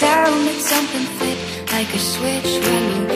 found that something flip like a switch when you